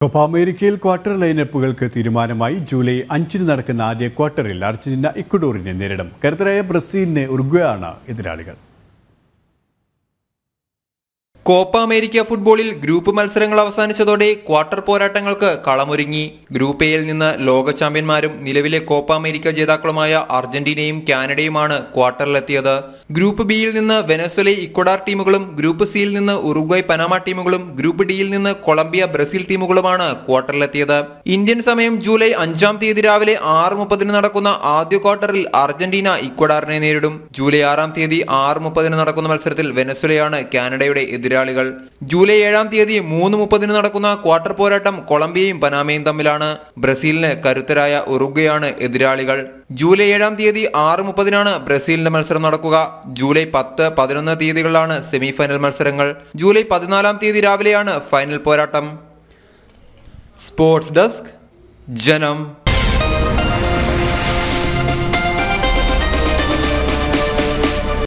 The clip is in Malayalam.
കോപ്പ അമേരിക്കയിൽ ക്വാർട്ടർ ലൈനപ്പുകൾക്ക് തീരുമാനമായി ജൂലൈ അഞ്ചിന് നടക്കുന്ന ആദ്യ ക്വാർട്ടറിൽ അർജന്റീന ഇക്വഡോറിനെ നേരിടും. കരുത്തരായ ബ്രസീലിനെ ഉറുഗ്വയാണ് എതിരാളികൾ. കോപ്പ അമേരിക്ക ഫുട്ബോളിൽ ഗ്രൂപ്പ് മത്സരങ്ങൾ അവസാനിച്ചതോടെ ക്വാർട്ടർ പോരാട്ടങ്ങൾക്ക് കളമൊരുങ്ങി. ഗ്രൂപ്പ് എയിൽ നിന്ന് ലോക ചാമ്പ്യന്മാരും നിലവിലെ കോപ്പ അമേരിക്ക ജേതാക്കളുമായ അർജന്റീനയും കാനഡയുമാണ് ക്വാർട്ടറിലെത്തിയത് ഗ്രൂപ്പ് ബിയിൽ നിന്ന് വെനസ്വലെ ഇക്വഡാർ ടീമുകളും ഗ്രൂപ്പ് സിയിൽ നിന്ന് ഉറുഗ്വായ് പനാമ ടീമുകളും ഗ്രൂപ്പ് ഡിയിൽ നിന്ന് കൊളംബിയ ബ്രസീൽ ടീമുകളുമാണ് ക്വാർട്ടറിലെത്തിയത്. ഇന്ത്യൻ സമയം ജൂലൈ അഞ്ചാം തീയതി രാവിലെ ആറ് മുപ്പതിന് നടക്കുന്ന ആദ്യ ക്വാർട്ടറിൽ അർജന്റീന ഇക്വഡാറിനെ നേരിടും. ജൂലൈ ആറാം തീയതി ആറ് മുപ്പതിന് നടക്കുന്ന മത്സരത്തിൽ വെനസ്വലയാണ് കാനഡയുടെ എതിരാളികൾ. ജൂലൈ ഏഴാം തീയതി മൂന്ന് മുപ്പതിന് നടക്കുന്ന ക്വാർട്ടർ പോരാട്ടം കൊളംബിയയും പനാമയും തമ്മിലാണ്. ബ്രസീലിന് കരുത്തരായ ഉറുഗ്വയാണ് എതിരാളികൾ. ജൂലൈ ഏഴാം തീയതി ആറ് മുപ്പതിനാണ് ബ്രസീലിന്റെ മത്സരം നടക്കുക. ജൂലൈ പത്ത് പതിനൊന്ന് തീയതികളിലാണ് സെമിഫൈനൽ മത്സരങ്ങൾ. ജൂലൈ പതിനാലാം തീയതി രാവിലെയാണ് ഫൈനൽ പോരാട്ടം. സ്പോർട്സ് ഡെസ്ക് ജനം